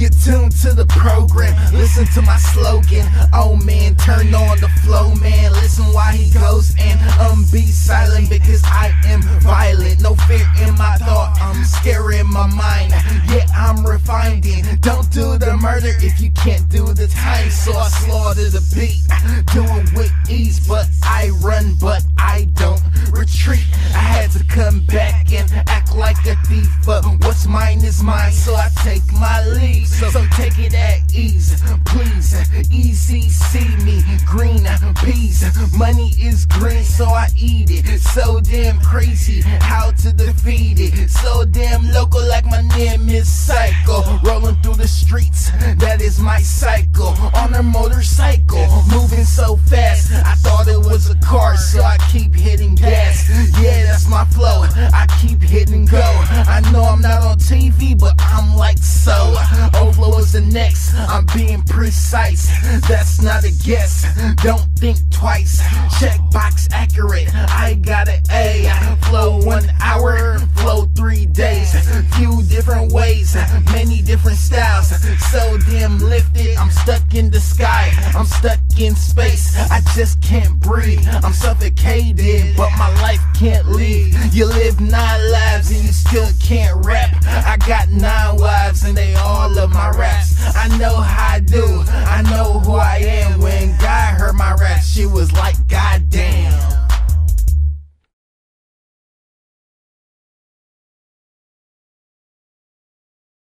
Get tuned to the program, listen to my slogan. Oh man, turn on the flow, man. Listen why he goes and um be silent because I am violent. No fear in my thought, I'm scaring my mind. Yeah, I'm refining. Don't do the murder if you can't do the time. So I slaughter the beat, do it with ease, but I run, thief, but what's mine is mine, so I take my leave. So, so take it at ease, please. Easy, see me, green peas. Money is green, so I eat it. So damn crazy, how to defeat it. So damn local, like my name is Psycho. Rolling through the streets, that is my cycle. On a motorcycle, but I'm like so. Overflow is the next. I'm being precise. That's not a guess. Don't think twice. Check box accurate. I got an A. Flow one hour, flow three days. Few different ways, many different styles. So damn lifted. I'm stuck in the sky. I'm stuck in space. I just can't breathe. I'm suffocated, but my life can't leave. You live not lives and you still can't rap. I got nine wives and they all love my raps. I know how I do, I know who I am. When God heard my raps, she was like,